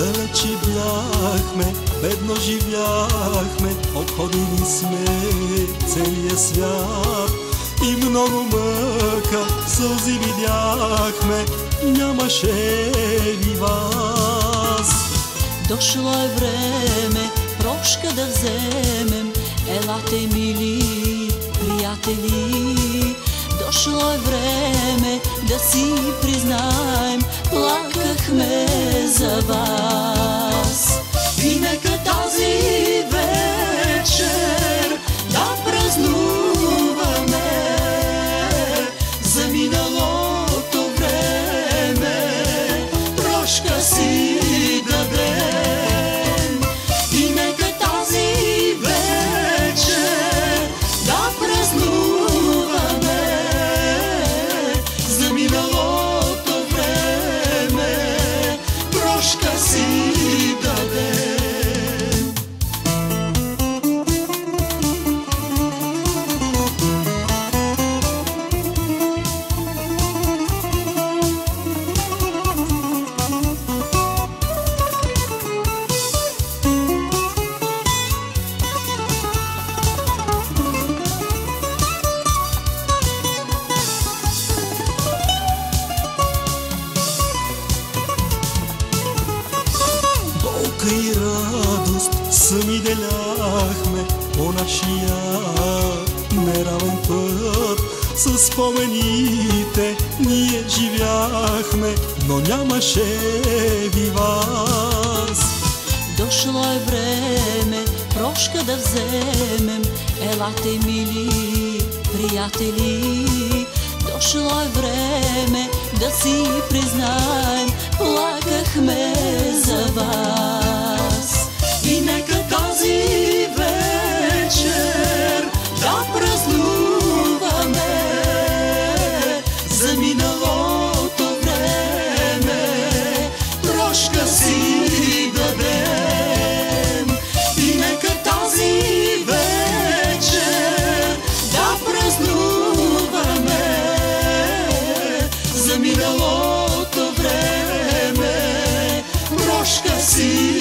Далече бяхме, бедно живяхме, обходили сме целия свят. И много мъка, сълзи видяхме, нямаше ли вас? Дошло е време прошка да вземем, елате мили приятели. Дошло е време да си признаем, плакахме за вас. Болка и радост сами деляхме по нашия неравен път. С спомените ние живяхме, но нямаше ви вас. Дошло е време прошка да вземем, елате мили приятели. Дошло е време да си признаем, плакахме прошка